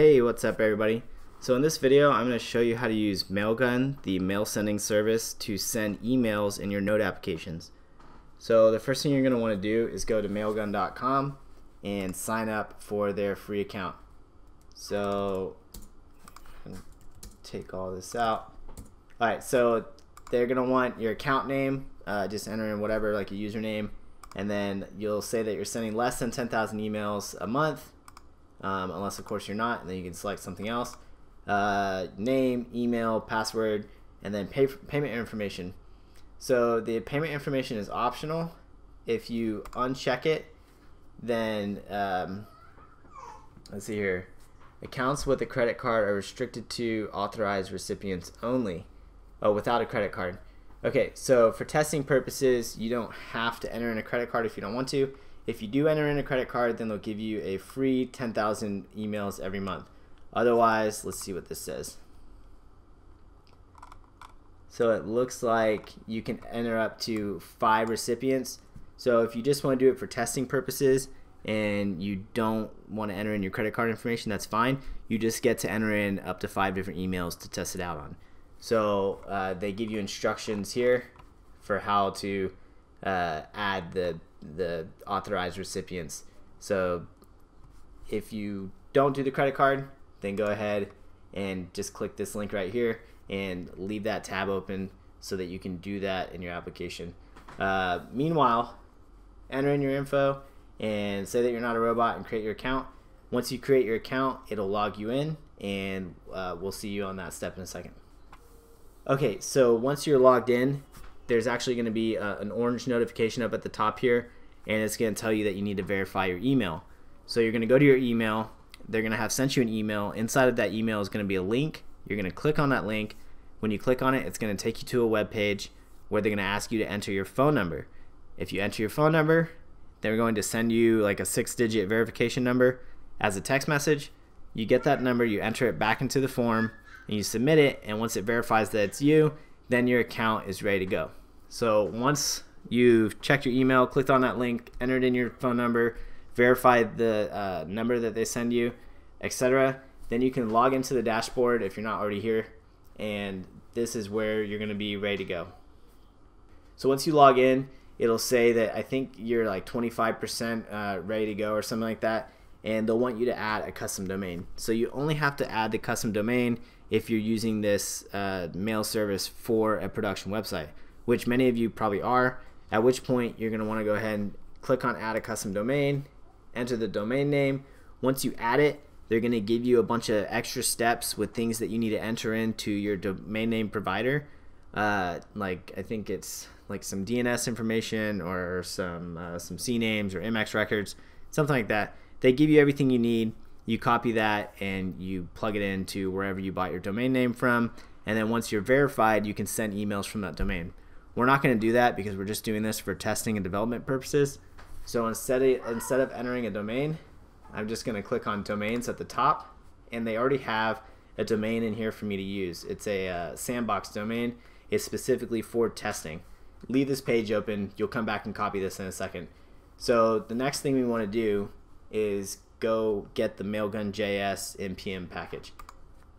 Hey, what's up everybody? So in this video, I'm going to show you how to use Mailgun, the mail sending service, to send emails in your Node applications. So the first thing you're going to want to do is go to mailgun.com and sign up for their free account. So take all this out. Alright, so they're going to want your account name, uh, just enter in whatever, like a username, and then you'll say that you're sending less than 10,000 emails a month um, unless of course you're not, and then you can select something else. Uh, name, email, password, and then pay payment information. So the payment information is optional. If you uncheck it, then um, let's see here. Accounts with a credit card are restricted to authorized recipients only. Oh, without a credit card. Okay, so for testing purposes, you don't have to enter in a credit card if you don't want to. If you do enter in a credit card, then they'll give you a free 10,000 emails every month. Otherwise, let's see what this says. So it looks like you can enter up to five recipients. So if you just want to do it for testing purposes and you don't want to enter in your credit card information, that's fine. You just get to enter in up to five different emails to test it out on. So uh, they give you instructions here for how to uh, add the the authorized recipients. So if you don't do the credit card, then go ahead and just click this link right here and leave that tab open so that you can do that in your application. Uh, meanwhile, enter in your info and say that you're not a robot and create your account. Once you create your account, it'll log you in and uh, we'll see you on that step in a second. Okay, so once you're logged in, there's actually going to be a, an orange notification up at the top here, and it's going to tell you that you need to verify your email. So you're going to go to your email. They're going to have sent you an email. Inside of that email is going to be a link. You're going to click on that link. When you click on it, it's going to take you to a web page where they're going to ask you to enter your phone number. If you enter your phone number, they're going to send you like a six digit verification number as a text message. You get that number, you enter it back into the form, and you submit it. And once it verifies that it's you, then your account is ready to go. So once you've checked your email, clicked on that link, entered in your phone number, verified the uh, number that they send you, etc., then you can log into the dashboard if you're not already here, and this is where you're going to be ready to go. So once you log in, it'll say that I think you're like 25% uh, ready to go or something like that, and they'll want you to add a custom domain. So you only have to add the custom domain if you're using this uh, mail service for a production website which many of you probably are, at which point you're going to want to go ahead and click on add a custom domain, enter the domain name. Once you add it, they're going to give you a bunch of extra steps with things that you need to enter into your domain name provider. Uh, like I think it's like some DNS information or some uh, some CNAMEs or MX records, something like that. They give you everything you need. You copy that and you plug it into wherever you bought your domain name from. And then once you're verified, you can send emails from that domain. We're not going to do that because we're just doing this for testing and development purposes. So instead of, instead of entering a domain, I'm just going to click on domains at the top and they already have a domain in here for me to use. It's a uh, sandbox domain. It's specifically for testing. Leave this page open. You'll come back and copy this in a second. So the next thing we want to do is go get the Mailgun.js npm package.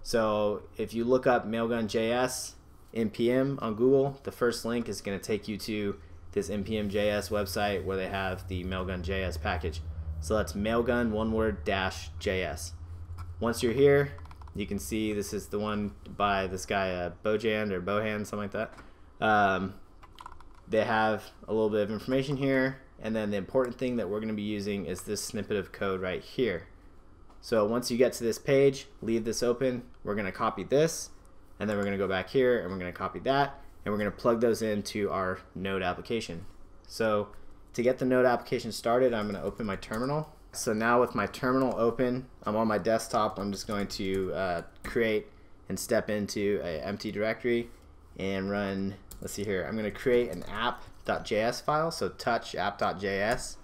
So if you look up Mailgun.js, npm on Google, the first link is going to take you to this npm.js website where they have the mailgun.js package. So that's mailgun one word dash js. Once you're here, you can see this is the one by this guy uh, Bojan or Bohan, something like that. Um, they have a little bit of information here, and then the important thing that we're going to be using is this snippet of code right here. So once you get to this page, leave this open. We're going to copy this and then we're going to go back here and we're going to copy that and we're going to plug those into our node application. So to get the node application started, I'm going to open my terminal. So now with my terminal open, I'm on my desktop. I'm just going to uh, create and step into a empty directory and run, let's see here, I'm going to create an app.js file, so touch app.js,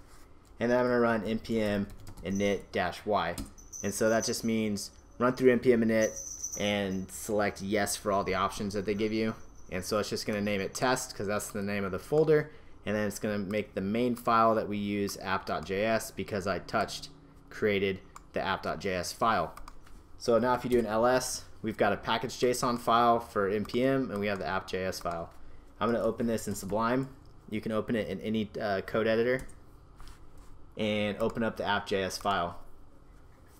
and then I'm going to run npm init-y. And so that just means run through npm init and select yes for all the options that they give you. And so it's just going to name it test because that's the name of the folder. And then it's going to make the main file that we use app.js because I touched created the app.js file. So now if you do an ls, we've got a package.json file for npm and we have the app.js file. I'm going to open this in Sublime. You can open it in any uh, code editor and open up the app.js file.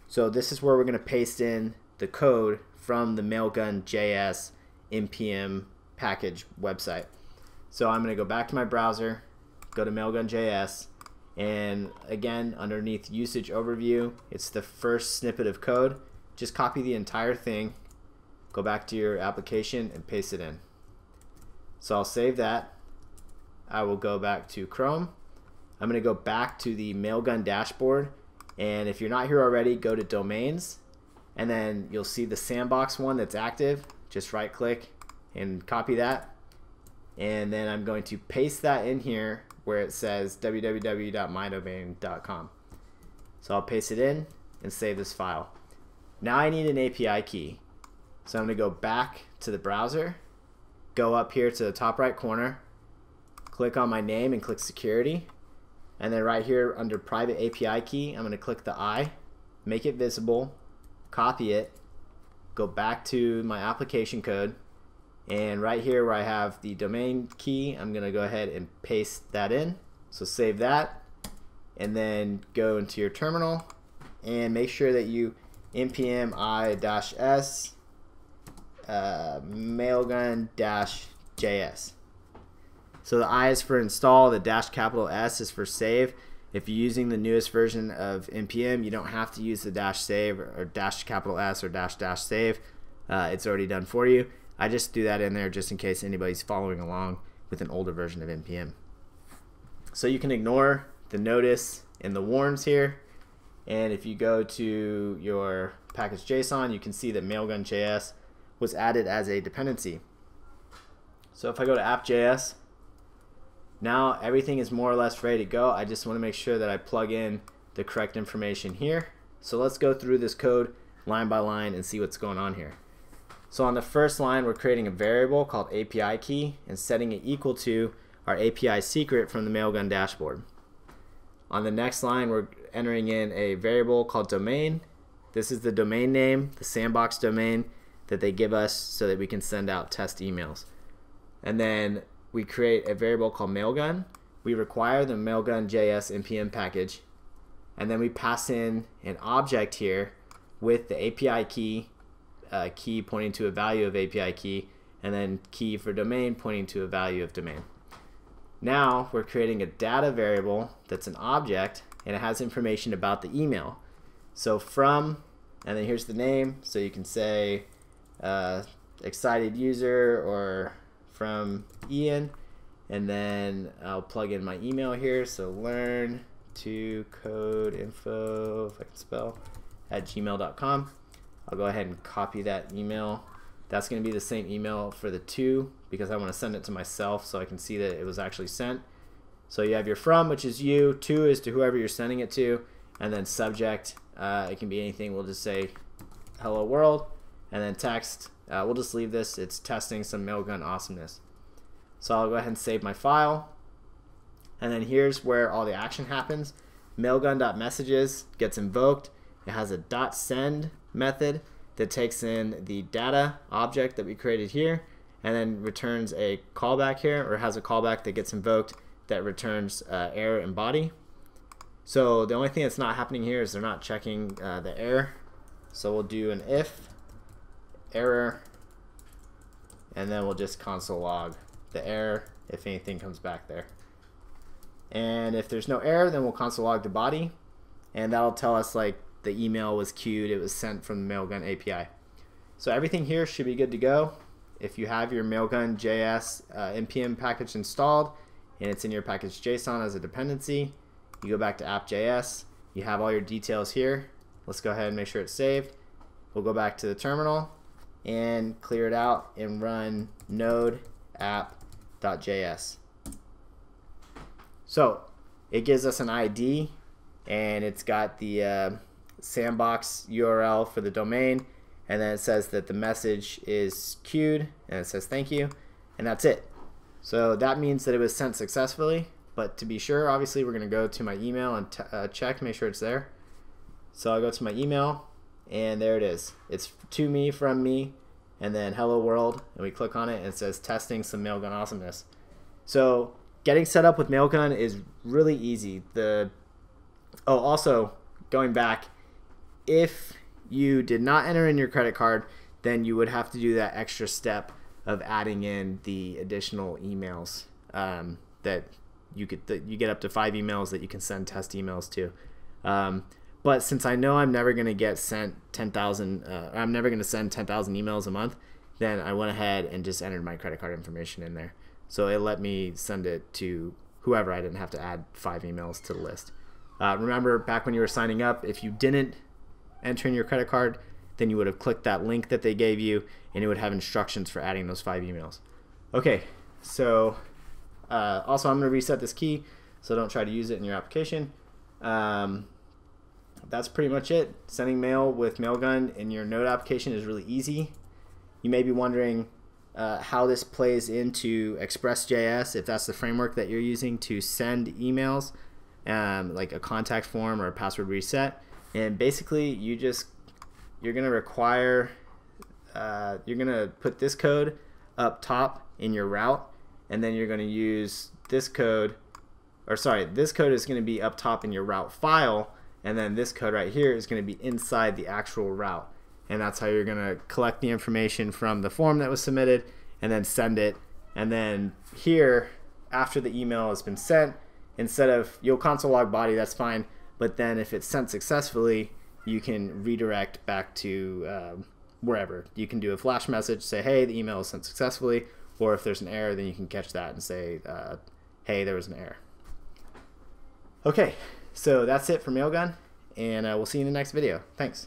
So this is where we're going to paste in the code from the Mailgun.js npm package website. So I'm going to go back to my browser, go to Mailgun.js, and again, underneath usage overview, it's the first snippet of code. Just copy the entire thing, go back to your application, and paste it in. So I'll save that. I will go back to Chrome. I'm going to go back to the Mailgun dashboard. And if you're not here already, go to Domains. And then you'll see the sandbox one that's active. Just right click and copy that. And then I'm going to paste that in here where it says www.mydomain.com. So I'll paste it in and save this file. Now I need an API key. So I'm going to go back to the browser, go up here to the top right corner, click on my name and click security. And then right here under private API key, I'm going to click the I, make it visible, copy it, go back to my application code, and right here where I have the domain key, I'm going to go ahead and paste that in. So save that and then go into your terminal and make sure that you npm i-s uh, mailgun-js. So the I is for install, the dash capital S is for save. If you're using the newest version of npm, you don't have to use the dash save or dash capital S or dash dash save. Uh, it's already done for you. I just do that in there just in case anybody's following along with an older version of npm. So you can ignore the notice and the warns here. And if you go to your package JSON, you can see that Mailgun.js was added as a dependency. So if I go to app.js, now everything is more or less ready to go. I just want to make sure that I plug in the correct information here. So let's go through this code line by line and see what's going on here. So on the first line, we're creating a variable called API key and setting it equal to our API secret from the Mailgun dashboard. On the next line, we're entering in a variable called domain. This is the domain name, the sandbox domain that they give us so that we can send out test emails. And then we create a variable called Mailgun. We require the Mailgun.js npm package. And then we pass in an object here with the API key uh, key pointing to a value of API key, and then key for domain pointing to a value of domain. Now we're creating a data variable that's an object and it has information about the email. So from, and then here's the name, so you can say uh, excited user or from Ian, and then I'll plug in my email here, so learn to code info, if I can spell, at gmail.com. I'll go ahead and copy that email. That's going to be the same email for the two because I want to send it to myself so I can see that it was actually sent. So you have your from, which is you, to is to whoever you're sending it to, and then subject, uh, it can be anything. We'll just say hello world, and then text. Uh, we'll just leave this. It's testing some Mailgun awesomeness. So I'll go ahead and save my file. And then here's where all the action happens. Mailgun.messages gets invoked. It has a .send method that takes in the data object that we created here and then returns a callback here or has a callback that gets invoked that returns uh, error and body. So the only thing that's not happening here is they're not checking uh, the error. So we'll do an if error and then we'll just console log the error if anything comes back there. And if there's no error, then we'll console log the body and that'll tell us like the email was queued, it was sent from the Mailgun API. So everything here should be good to go. If you have your Mailgun JS uh, npm package installed and it's in your package JSON as a dependency, you go back to app.js, you have all your details here. Let's go ahead and make sure it's saved. We'll go back to the terminal and clear it out and run node app.js. So it gives us an ID and it's got the uh, sandbox URL for the domain, and then it says that the message is queued, and it says thank you, and that's it. So that means that it was sent successfully, but to be sure, obviously we're going to go to my email and uh, check, make sure it's there. So I'll go to my email, and there it is. It's to me from me, and then hello world, and we click on it, and it says testing some Mailgun awesomeness. So getting set up with Mailgun is really easy. The oh, also going back, if you did not enter in your credit card, then you would have to do that extra step of adding in the additional emails um, that you get. That you get up to five emails that you can send test emails to. Um, but since I know I'm never going to get sent 10,000, uh, I'm never going to send 10,000 emails a month, then I went ahead and just entered my credit card information in there. So it let me send it to whoever. I didn't have to add five emails to the list. Uh, remember back when you were signing up, if you didn't enter in your credit card, then you would have clicked that link that they gave you and it would have instructions for adding those five emails. Okay, so uh, also I'm to reset this key, so don't try to use it in your application. Um, that's pretty much it. Sending mail with Mailgun in your Node application is really easy. You may be wondering uh, how this plays into Express.js, if that's the framework that you're using to send emails, um, like a contact form or a password reset. And basically, you just you're gonna require uh, you're gonna put this code up top in your route, and then you're gonna use this code, or sorry, this code is gonna be up top in your route file and then this code right here is going to be inside the actual route. And that's how you're going to collect the information from the form that was submitted and then send it. And then here after the email has been sent instead of you'll console log body that's fine. But then if it's sent successfully you can redirect back to um, wherever. You can do a flash message say hey the email was sent successfully. Or if there's an error then you can catch that and say uh, hey there was an error. Okay so that's it for Mailgun, and uh, we'll see you in the next video. Thanks.